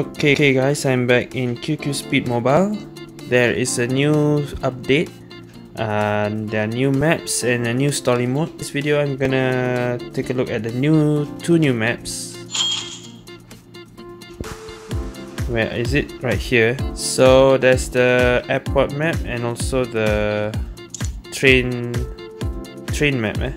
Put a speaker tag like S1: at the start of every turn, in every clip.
S1: Okay, okay guys, I'm back in QQ Speed Mobile. There is a new update and there are new maps and a new story mode. This video I'm gonna take a look at the new two new maps. Where is it? Right here. So there's the airport map and also the train train map. Eh?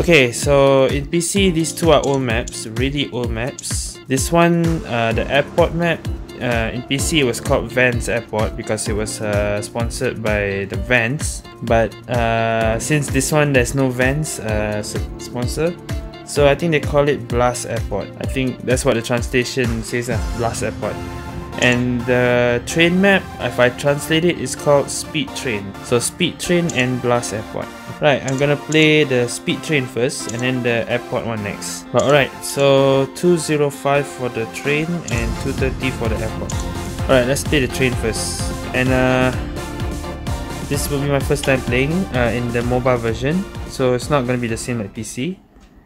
S1: Okay, so in PC these two are old maps, really old maps. This one, uh, the airport map, uh, in PC it was called Vans Airport because it was uh, sponsored by the Vans. But uh, since this one there's no Vans uh, sponsor, so I think they call it Blast Airport. I think that's what the translation says, uh, Blast Airport. And the train map, if I translate it's called Speed Train. So Speed Train and Blast Airport. Right, I'm gonna play the speed train first and then the airport one next. But alright, so 205 for the train and 230 for the airport. Alright, let's play the train first. And uh, this will be my first time playing uh, in the mobile version. So it's not gonna be the same like PC.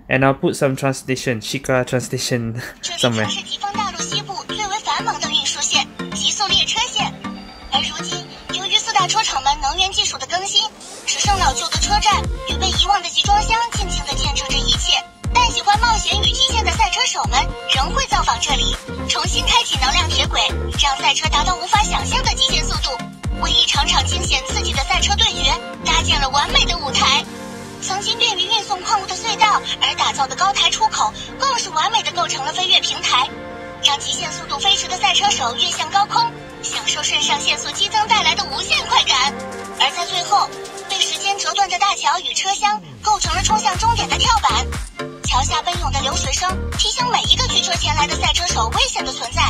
S1: And I'll put some translation, Shika translation somewhere.
S2: 而如今，由于四大车厂们能源技术的更新，只剩老旧的车站与被遗忘的集装箱，静静地见证着一切。但喜欢冒险与极限的赛车手们仍会造访这里，重新开启能量铁轨，让赛车达到无法想象的极限速度，为一场场惊险刺激的赛车对决搭建了完美的舞台。曾经便于运送矿物的隧道而打造的高台出口，更是完美的构成了飞跃平台，让极限速度飞驰的赛车手跃向高空，享受肾上腺素激增带来的无限快感。而在最后。被时间折断的大桥与车厢构成了冲向终点的跳板，桥下奔涌的流水声提醒每一个驱车前来的赛车手危险的存在，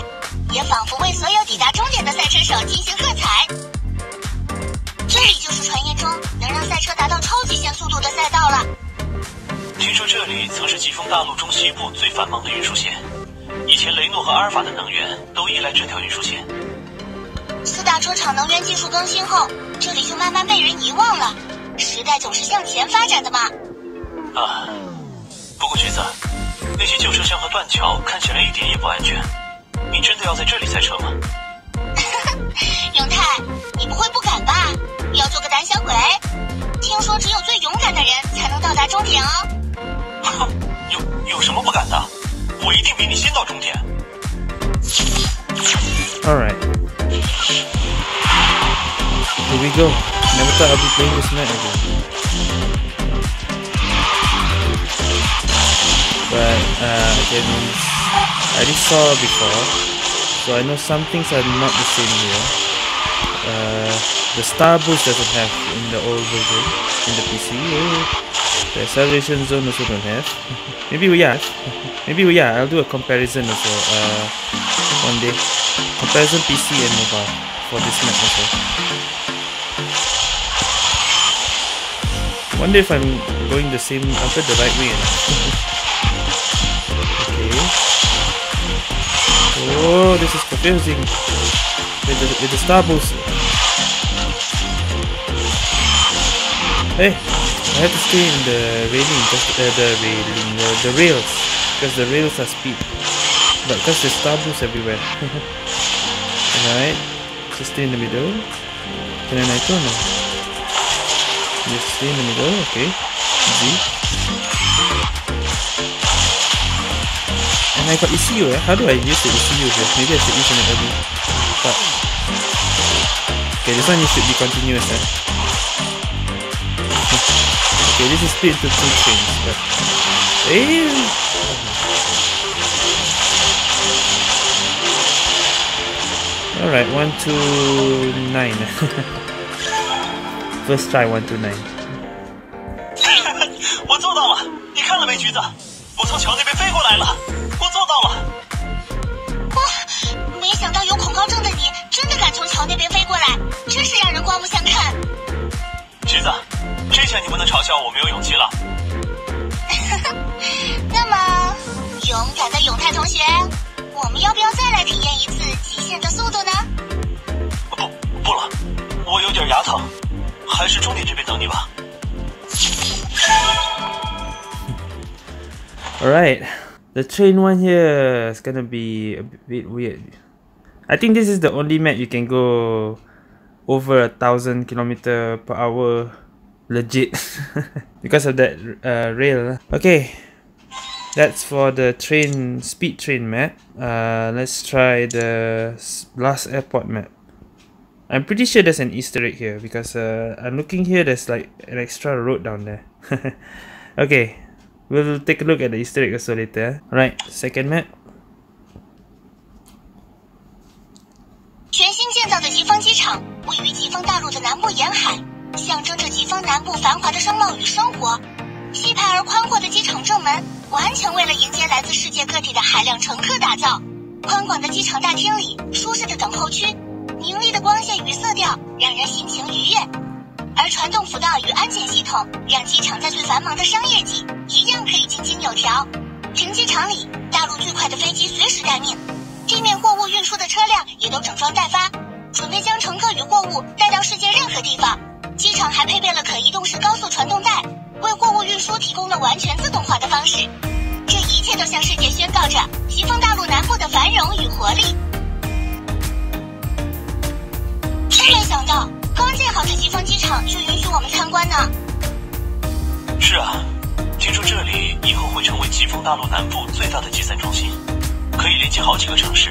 S2: 也仿佛为所有抵达终点的赛车手进行喝彩。这里就是传言中能让赛车达到超极限速度的赛道了。
S3: 听说这里曾是疾风大陆中西部最繁忙的运输线，以前雷诺和阿尔法的能源都依赖这条运输线。
S2: 四大车厂能源技术更新后，这里就慢慢被人遗忘了。时代总是向前发展的嘛。
S3: 啊，不过橘子，那些旧车厢和断桥看起来一点也不安全。你真的要在这里赛车吗？
S2: 永泰，你不会不敢吧？要做个胆小鬼？听说只有最勇敢的人才能到达终点哦。
S3: 我一定比你先到终点。
S1: All right. Here we go. Never thought I'd be playing this map again. But uh, again, I already saw before, so I know some things are not the same here. Uh, the star boost doesn't have in the old version in the PC. The acceleration zone also don't have. Maybe we have. Maybe we yeah. I'll do a comparison also. Uh, one day comparison PC and mobile for this map also. Wonder if I'm going the same, I'll the right way. okay. Oh, this is confusing. With the, with the star boost. Hey, I have to stay in the railing, just uh, the railing, the, the rails, because the rails are speed. But because there's star boost everywhere. Alright, just stay in the middle. Can I? No. Just stay in the middle, okay. Easy. And I got ECU eh? How do I use the ECU here? Maybe I should use it early. But Okay, this one should be continuous eh? okay, this is split into two trains, but eh Alright, 129. First try 129.
S3: 我做到了，你看了没，橘子？我从桥那 勇
S2: 敢的永泰同学。我们要不要再来体验一次极限的速度呢？
S3: 不，不了，我有点牙疼，还是终点这边等你吧。
S1: Alright, The train one here is gonna be a bit weird. I think this is the only map you can go over a thousand kilometer per hour legit because of that uh, rail. Okay, that's for the train speed train map. Uh, let's try the Blast Airport map. I'm pretty sure there's an Easter egg here because uh, I'm looking here. There's like an extra road down there. okay, We'll take a look at the Easter egg also later. Alright, second map.
S2: 全新建造的吉丰机场位于吉丰大陆的南部沿海，象征着吉丰南部繁华的商贸与生活。气派而宽阔的机场正门， 完全为了迎接来自世界各地的海量乘客打造。宽广的机场大厅里，舒适的等候区，明丽的光线与色调，让人心情愉悦。而传动辅道与安检系统，让机场在最繁忙的商业季一样可以井井有条。停机场里，大陆最快的飞机随时待命，地面货物运输的车辆也都整装待发，准备将乘客与货物带到世界任何地方。机场还配备了可移动式高速传动带，为货物运输提供了完全自动化的方式。这一切都向世界宣告着疾风大陆南部的繁荣与活力。真没想到。刚建好的疾风机场就允许我们参观呢。
S3: 是啊，听说这里以后会成为疾风大陆南部最大的集散中心，可以连接好几个城市。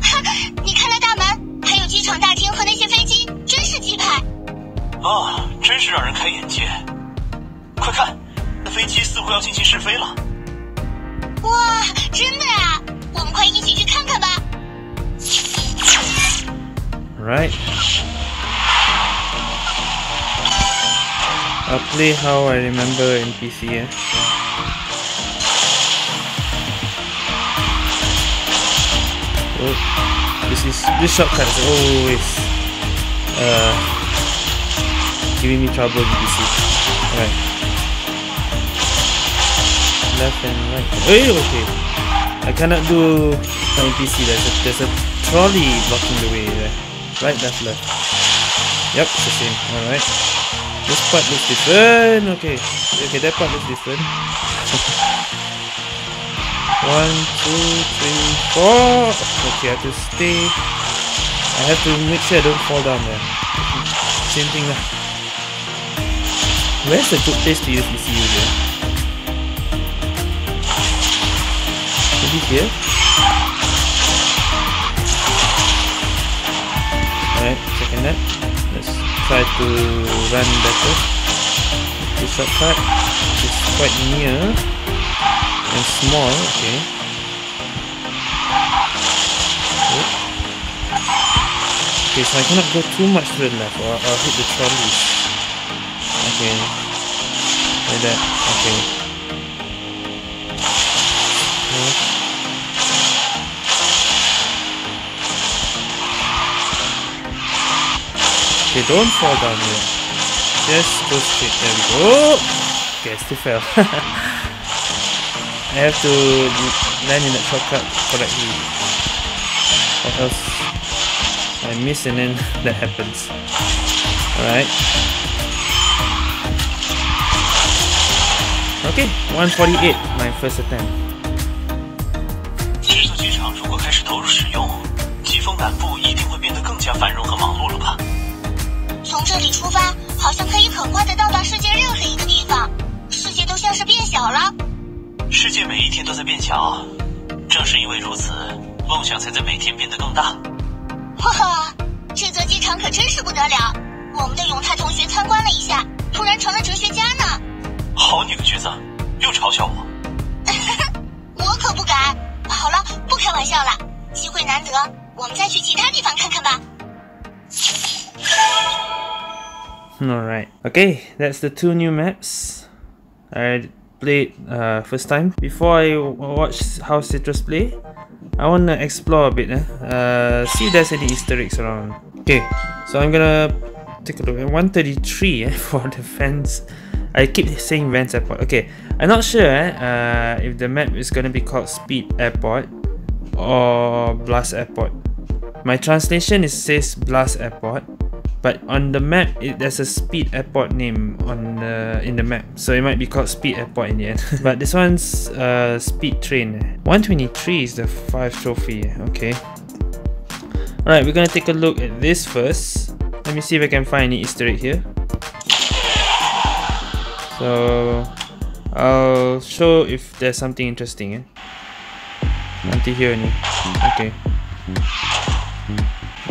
S2: 哈，你看那大门，还有机场大厅和那些飞机，真是鸡排。
S3: 啊，真是让人开眼界。快看，那飞机似乎要进行试飞了。
S2: 哇，真的呀！我们快一起去看看吧。
S1: Right. I'll play how I remember in PC. Eh? Oh, this is this shortcut is always uh, giving me trouble in PC. Alright. Left and right. Oh, okay. I cannot do my PC. There's a there's a trolley blocking the way there. Right, left, left. Yep, it's the same. Alright. This part looks different. Okay. Okay, that part looks different. One, two, three, four. Okay, I have to stay. I have to make sure I don't fall down there. Same thing lah. Where's the good place to use ECU here? Maybe here? Alright, second that Let's try to run better. This shortcut is quite near and small, okay. Okay, so I cannot go too much to the left or I'll hit the trolleys. Okay. Like that, okay. okay. Okay, don't fall down here. Just go straight. There we go. Okay, I still fell. I have to land in that shortcut correctly. Or else I miss and then that happens. Alright. Okay, 148, my first attempt.
S3: 这座机场如果开始投入使用，疾风南部一定会变得更加繁荣和忙碌了吧？
S2: 从这里出发，好像可以很快的到达世界任何一个地方。世界都像是变小了。
S3: 世界每一天都在变小，正是因为如此，梦想才在每天变得更大。
S2: 哇，这座机场可真是不得了！我们的永泰同学参观了一下，突然成了哲学家呢。
S3: 好你个橘子，又嘲笑我。
S2: 我可不敢。好了，不开玩笑了。机会难得，我们再去其他地方看看吧。
S1: All right. Okay, that's the two new maps. I played uh, first time. Before I watch how Citrus play, I wanna explore a bit. Eh? Uh, see if there's any Easter eggs around. Okay, so I'm gonna take a look at 133 eh, for the fans. I keep saying Vans Airport. Okay, I'm not sure eh, uh, if the map is gonna be called Speed Airport or Blast Airport. My translation is says Blast Airport but on the map it, there's a speed airport name on the in the map. So it might be called speed airport in the end. But this one's uh speed train. 123 is the five trophy. Okay. All right we're gonna take a look at this first. Let me see if i can find any easter egg here. So i'll show if there's something interesting eh? here only. Okay.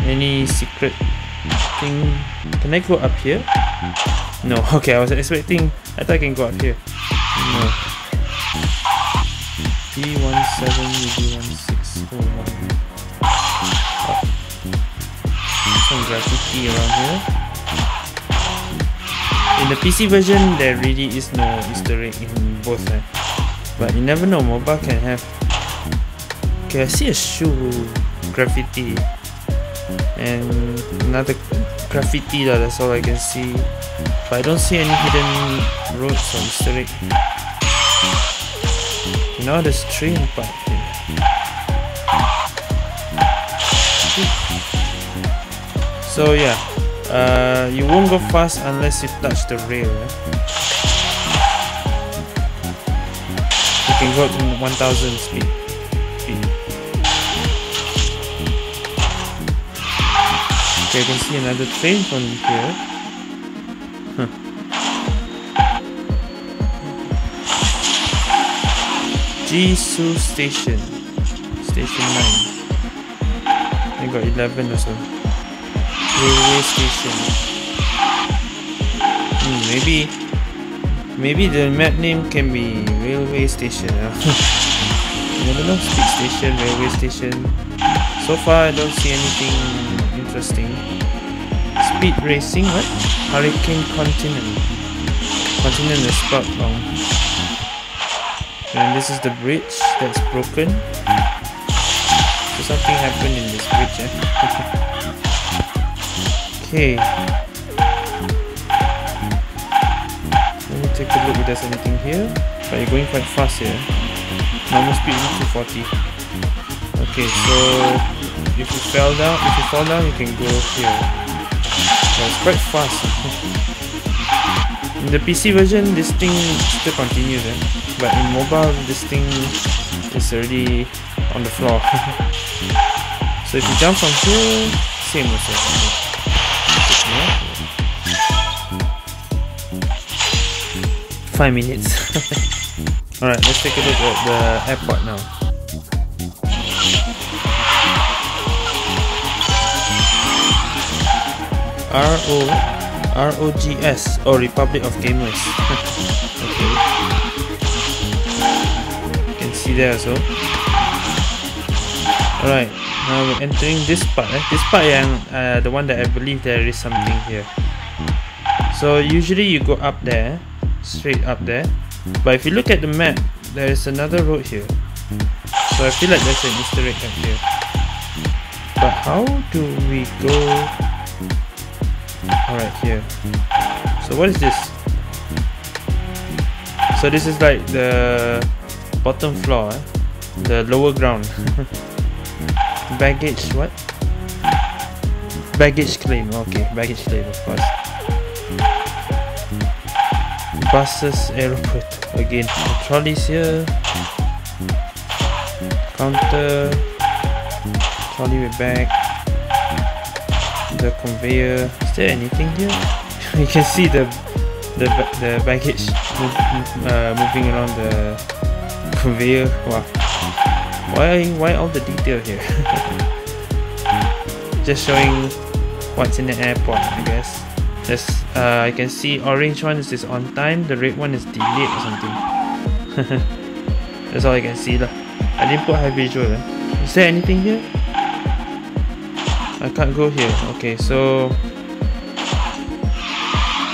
S1: Any secret can I go up here? No. Okay I was expecting I thought I can go up here. No. P17 UB1601 oh. some graffiti around here. In the PC version there really is no easter egg in both eh? but you never know mobile can have. Okay I see a shoe. Graffiti and another graffiti that's all I can see but I don't see any hidden roads or easter egg now there's train part here so yeah uh, you won't go fast unless you touch the rail eh? you can go to 1000 speed Okay, I can see another train from here. Huh. Jisoo Station. Station 9. I got 11 also. Railway station. Hmm, maybe maybe the map name can be railway station. you never know, station, railway station. So far I don't see anything interesting. Speed racing, what? Hurricane Continent. Continent is spelled wrong. And this is the bridge that's broken. So something happened in this bridge, eh? okay. Let me take a look if there's anything here. But you're going quite fast here. Normal speed is 240. Okay, so if you fell down, if you fall down, you can go here. So it's quite fast. in the PC version, this thing still continues, eh? but in mobile, this thing is already on the floor. so if you jump from here, same also. Five minutes. Alright, let's take a look at the airport now. RO ROGS or Republic of Gamers. okay. You can see there also. Alright, now we're entering this part. Eh? This part yang uh, the one that I believe there is something here. So usually you go up there, straight up there. But if you look at the map, there is another road here. So I feel like there's an Easter egg up here. But how do we go Alright, here. So what is this? So this is like the bottom floor, eh? the lower ground. baggage, what? Baggage claim, okay, baggage claim, of course. Buses, airport, again, trolleys here. Counter, trolley with bag the conveyor. Is there anything here? you can see the the the baggage move, uh, moving around the conveyor. Wow. Why why all the detail here? Just showing what's in the airport, I guess. There's uh, I can see orange one is on time, the red one is delayed or something. That's all I can see lah. I didn't put high visual. Eh? Is there anything here? I can't go here. Okay, so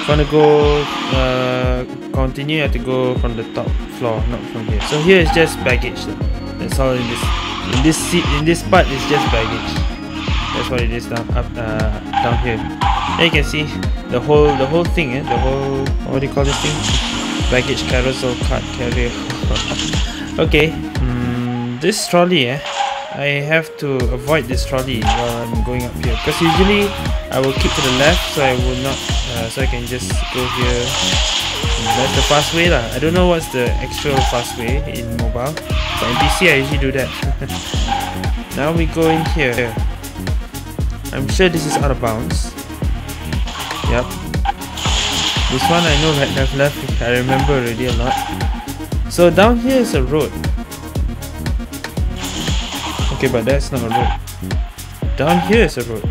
S1: if I want to go uh, continue, I have to go from the top floor, not from here. So here is just baggage. That's all in this. In this seat, in this part is just baggage. That's what it is down up uh, down here. And you can see the whole the whole thing. Eh? The whole what do you call this thing? Baggage carousel cart carrier. okay. Mm, this trolley, eh? I have to avoid this trolley while I'm going up here. Because usually I will keep to the left so I will not uh, so I can just go here. That's the fast way lah. I don't know what's the actual fast way in mobile but in PC I usually do that. Now we go in here. I'm sure this is out of bounds. Yep this one I know right left left I remember already a lot. So down here is a road okay but that's not a road. Down here is a road.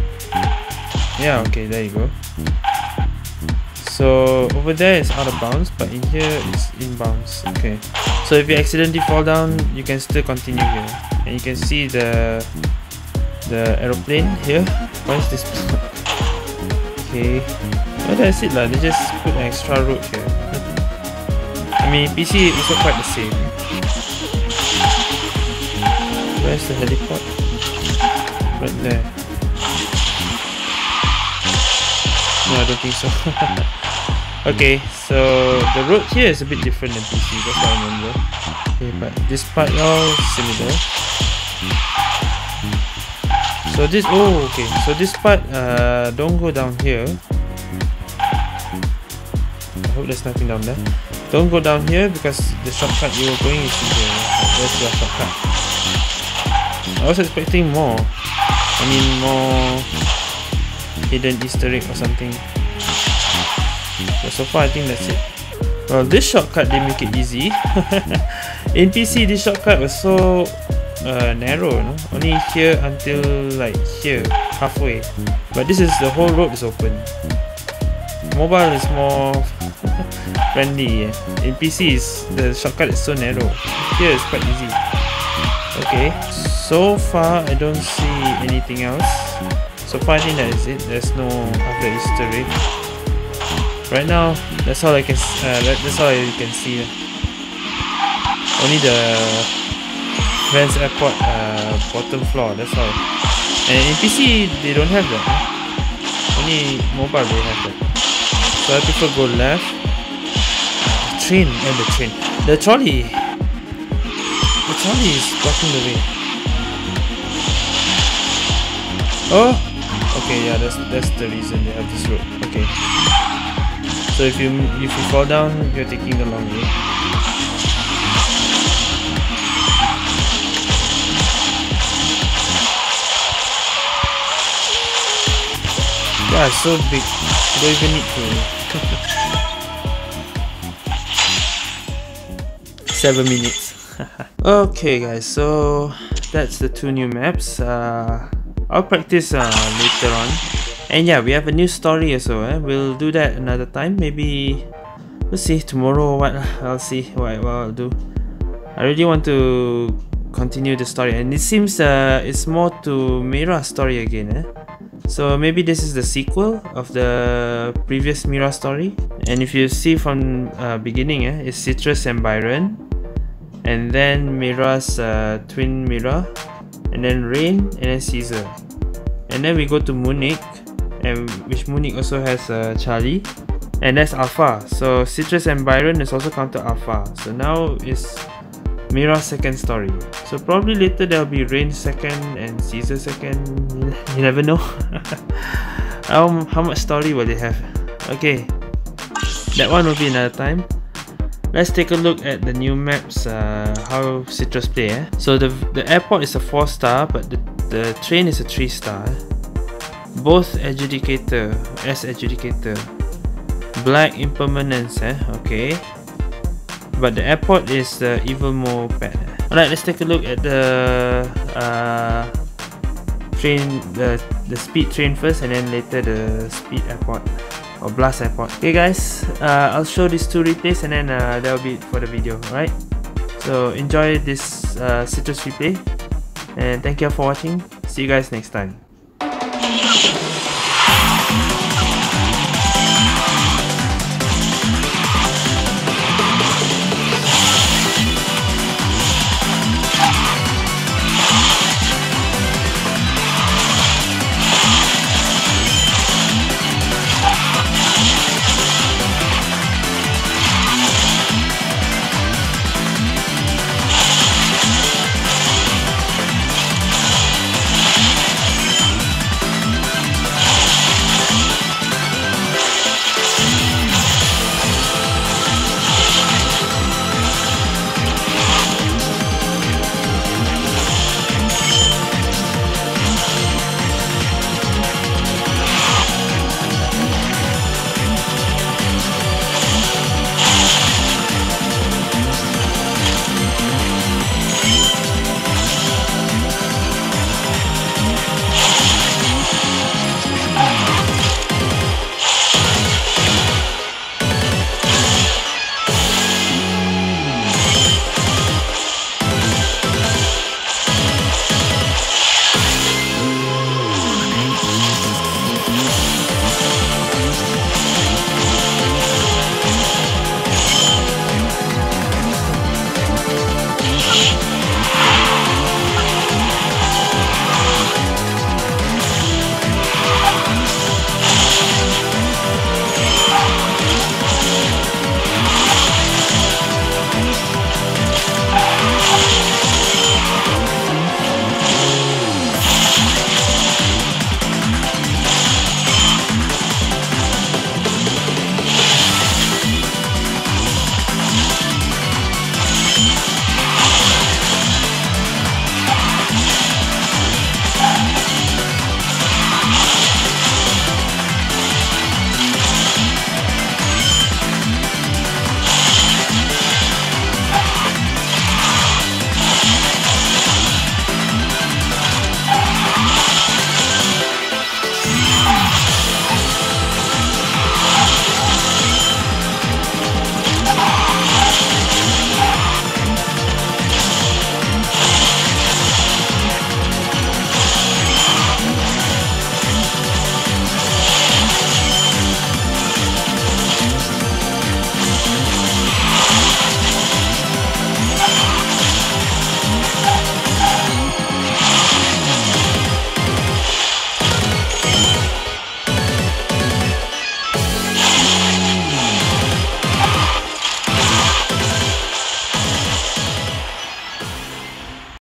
S1: Yeah okay there you go. So over there is out of bounds but in here it's in bounds. Okay. So if you accidentally fall down you can still continue here. And you can see the the aeroplane here. Why is this? Okay. Well that's it lah. They just put an extra road here. I mean PC is also quite the same where's the heliport? Right there. No I don't think so. Okay so the road here is a bit different than PC that's what I remember. Okay but this part all similar. So this oh okay. So this part uh don't go down here. I hope there's nothing down there. Don't go down here because the shortcut you were going is here. That's your shortcut I was expecting more. I mean more hidden easter egg or something. But so far I think that's it. Well this shortcut they make it easy. In PC this shortcut was so uh, narrow no? only here until like here halfway. But this is the whole road is open. Mobile is more friendly yeah. in PC is the shortcut is so narrow. Here is quite easy. Okay so far I don't see anything else so far I think that is it there's no other egg right now that's all I can uh, that's all I can see only the Vans Airport uh, bottom floor, that's all. And in PC, they don't have that. Only mobile they have that. So I prefer go left. The train, and the train. The trolley. The trolley is blocking the way. Oh! Okay, yeah, that's that's the reason they have this road. Okay. So if you if you fall down, you're taking the long way. Yeah, so big. You don't even need to. Seven minutes. okay, guys. So that's the two new maps. Uh, I'll practice uh, later on. And yeah, we have a new story well. Eh? We'll do that another time. Maybe we'll see tomorrow. What I'll see what, what I'll do. I really want to continue the story, and it seems uh, it's more to Mira story again. Eh? So maybe this is the sequel of the previous Mira story. And if you see from uh, beginning, eh, it's Citrus and Byron. And then Mira's uh, twin Mira. And then Rain and then Caesar. And then we go to Munich. And which Munich also has uh, Charlie. And that's Alpha. So Citrus and Byron is also counted Alpha. So now it's Mira's second story. So probably later there'll be Rain second and Caesar second. You never know. um, how much story will they have? Okay, that one will be another time. Let's take a look at the new maps, uh, how Citrus play. Eh? So the, the airport is a 4 star, but the, the train is a 3 star. Both adjudicator, as adjudicator. Black impermanence, eh? okay but the airport is the evil more bad alright let's take a look at the uh, train the the speed train first and then later the speed airport or blast airport. Okay guys uh, I'll show these two replays and then uh, that'll be it for the video alright? So enjoy this uh, citrus replay and thank you for watching. See you guys next time